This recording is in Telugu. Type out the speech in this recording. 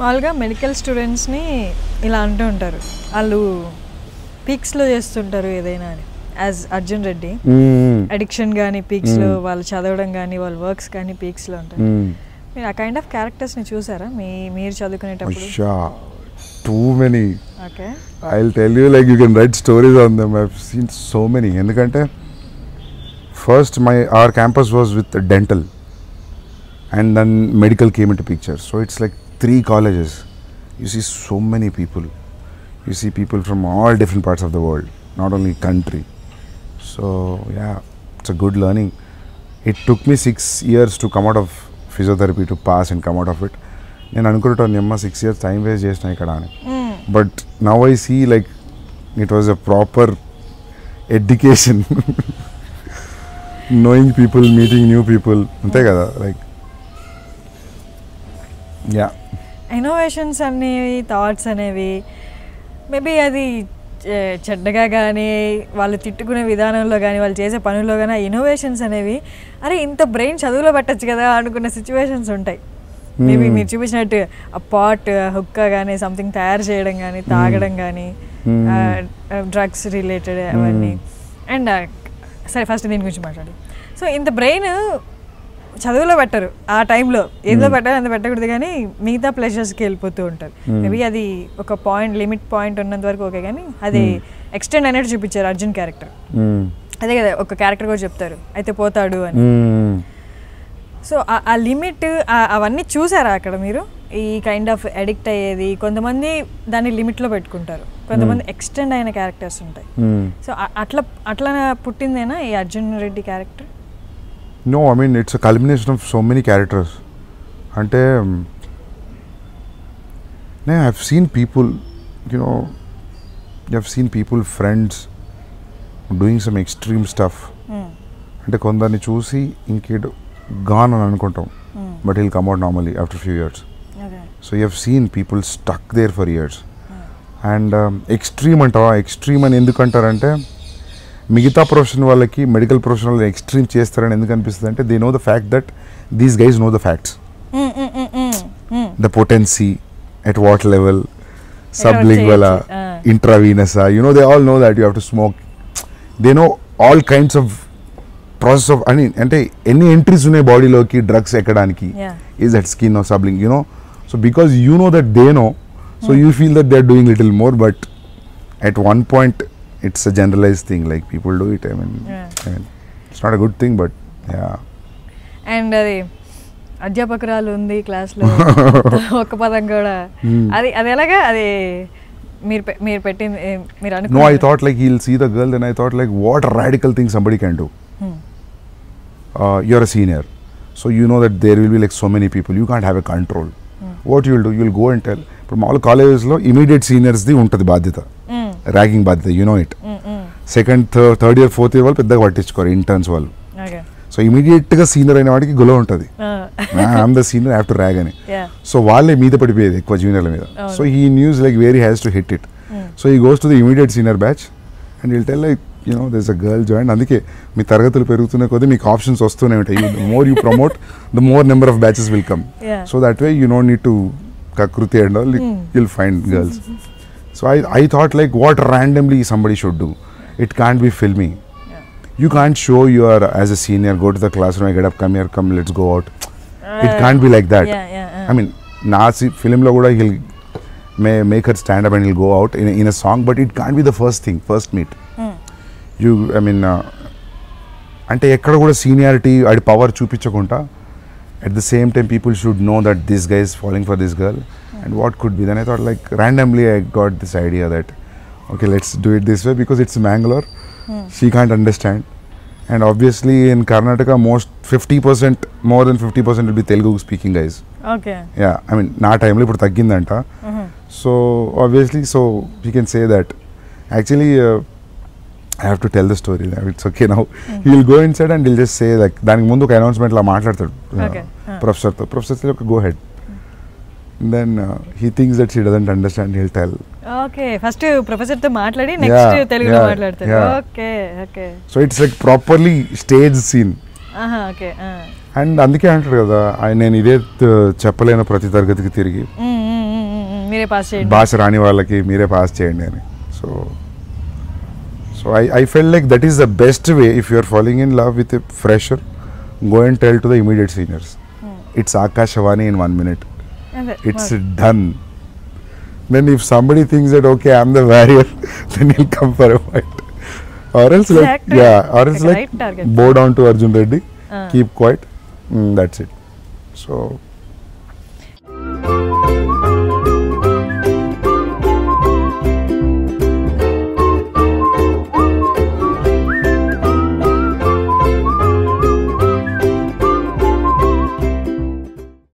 మామూలుగా మెడికల్ స్టూడెంట్స్ని ఇలా అంటూ ఉంటారు. వాళ్ళు పీక్స్లో చేస్తుంటారు ఏదైనా అని. యాజ్ అర్జున్ రెడ్డి అడిక్షన్ కానీ పీక్స్లో వాళ్ళు చదవడం కానీ వాళ్ళ వర్క్స్ కానీ పీక్స్లో ఉంటారు. మీరు ఆ కైండ్ ఆఫ్ క్యారెక్టర్స్ని చూసారా? మీ మీరు చదువుకునేటప్పుడు? Too many okay I will tell you like you can write stories on them I seen so many ఎందుకంటే first my our campus was with dental and then medical came into picture so it's like three colleges you see so many people you see people from all different parts of the world not only country so yeah it's a good learning it took me six years to come out of physiotherapy to pass and come out of it నేను అనుకుంటాను అమ్మ సిక్స్ ఇయర్స్ టైం వేస్ట్ చేసిన ఇక్కడ అని. But now I see like it was a proper education knowing people meeting new people అంతే కదా లైక్ యా ఇన్నోవేషన్స్ అనేవి థాట్స్ అనేవి మేబీ అది చెడ్డగా కానీ వాళ్ళు తిట్టుకునే విధానంలో కానీ వాళ్ళు చేసే పనుల్లో కానీ ఇన్నోవేషన్స్ అనేవి అరే ఇంత బ్రెయిన్ చదువులో పెట్టచ్చు కదా అనుకున్న సిచ్యువేషన్స్ ఉంటాయి. మేబీ మీరు చూపించినట్టు ఆ పాట్ హుక్క కానీ సంథింగ్ తయారు చేయడం కానీ తాగడం కానీ డ్రగ్స్ రిలేటెడ్ అవన్నీ. అండ్ సరే ఫస్ట్ దీని గురించి మాట్లాడు. సో ఇంత బ్రెయిన్ చదువులో పెట్టరు. ఆ టైంలో ఏదో పెట్టాలి అంత పెట్టకూడదు కానీ మిగతా ప్లెజర్స్కి వెళ్ళిపోతూ ఉంటారు. మేబీ అది ఒక పాయింట్ లిమిట్ పాయింట్ ఉన్నంత వరకు ఓకే కానీ అది ఎక్స్టెండ్ అనేది చూపించారు అర్జున్ క్యారెక్టర్ అదే కదా ఒక క్యారెక్టర్ కూడా చెప్తారు. అయితే పోతాడు అని. సో ఆ- లిమిట్ అవన్నీ చూసారా అక్కడ మీరు? ఈ కైండ్ ఆఫ్ అడిక్ట్ అయ్యేది కొంతమంది దాన్ని లిమిట్లో పెట్టుకుంటారు. కొంతమంది ఎక్స్టెండ్ అయిన క్యారెక్టర్స్ ఉంటాయి. సో అట్లా అట్లా పుట్టిందేనా ఈ Arjun Reddy character no I mean it's a culmination of so many characters అంటే నే have seen people you know you have seen people friends doing some extreme stuff అంటే కొందరిని చూసి ఇంకేదో గాన్ అని అనుకుంటాం. But will come out normally after few years so you have seen people stuck there for years and extreme అంటావా? ఎక్స్ట్రీమ్ అని ఎందుకు అంటారంటే మిగతా ప్రొఫెషన్ వాళ్ళకి మెడికల్ ప్రొఫెషన్ వాళ్ళు ఎక్స్ట్రీమ్ చేస్తారని ఎందుకు అనిపిస్తుంది అంటే they know the fact that these guys know the facts the potency at what level sublingual చేయొచ్చు, ah. Intravenous you know they all know that you have to smoke they know all kinds of process of అని అంటే ఎన్ని ఎంట్రీస్ ఉన్నాయి బాడీలోకి డ్రగ్స్ ఎక్కడానికి? Is that skin or subbling you know? So because you know that they know so you feel that they're doing little more but at one point it's a generalized thing like people do it i mean, Yeah. I mean it's not a good thing but yeah and అది అధ్యాపకురాలు ఉంది క్లాస్లో ఒక్క పదం కూడా Hmm. అది అది ఎలాగా అది మీరు మీరు పెట్టింది మీరు no i అనుకున్నారు thought like he'll see the girl then i thought like what radical thing somebody can do Hmm. uh, you're a senior so you know that there will be like so many people you can't have a control what you'll do you'll go and tell ఇప్పుడు మామూలు కాలేజెస్లో ఇమీడియట్ సీనియర్స్ది ఉంటుంది బాధ్యత Hmm. ర్యాగింగ్ బాధ్యత you know it. Second third year fourth year వాళ్ళు పెద్దగా పట్టించుకోరు ఇంటర్న్స్ వాళ్ళు సో ఇమీడియట్గా సీనియర్ అయిన వాడికి గొలవ ఉంటుంది ఆ, I'm the senior have to rag అని. సో వాళ్ళే మీద పడిపోయేది ఎక్కువ జూనియర్ల మీద. So he news like very has to hit it. So he goes to the immediate senior batch and will tell like you know this a girl join అందుకే మీ తరగతులు పెరుగుతున్న కొద్దీ మీకు ఆప్షన్స్ వస్తూనే ఉంటాయి the more you promote the more number of batches will come. So that way you know need to కకృతి and all you'll find girls. So I, I thought like what randomly somebody should do. It can't be filming. Yeah. You can't show you are as a senior, go to the classroom, I get up, come here, come, let's go out. It can't be like that. Yeah, yeah, yeah. I mean, Nazi film lo kuda he'll may make her stand up and he'll go out in a, in a song, but it can't be the first thing, first meet. Hmm. You, I mean, uh, అంటే ఎక్కడ కూడా సీనియారిటీ ఆడి పవర్ చూపించకుండా at the same time people should know that this guys following for this girl And what could be then I thought like randomly I got this idea that okay let's do it this way because it's Mangalore she can't understand and obviously in Karnataka most fifty percent more than fifty percent will be Telugu speaking guys okay yeah I mean నా టైంలో ఇప్పుడు తగ్గిందంట so obviously so you can say that actually I have to tell the story it's okay now will go in side and will just say like దానికి ముందు ఒక అనౌన్స్మెంట్ లా మాట్లాడతాడు Okay. Ah. ప్రొఫెసర్తో ప్రొఫెసర్ ఒక go head Then he thinks that she doesn't understand he'll tell okay first ప్రొఫెసర్తో మాట్లాడి నెక్స్ట్ తెలుగులో మాట్లాడతారు. Okay okay so it's like properly stage scene ఆహా ఓకే అండ్ అందుకే అంటారు కదా నేను ఇదే చెప్పలేను ప్రతి తరగతికి తిరిగి. మీరే పాస్ చేయండి. భాష రాని వాళ్ళకి మీరే పాస్ చేయండి అని. So so I I fell like that is the best way if you are following in love with a fresher go and tell to the immediate seniors it's Akashvani in one minute it's done. Then if somebody thinks that okay, I'm the warrior, then he'll come for a fight. Or else like yeah, or else Like like right bow down to Arjun Reddy, Ah. keep quiet. Mm, that's it. So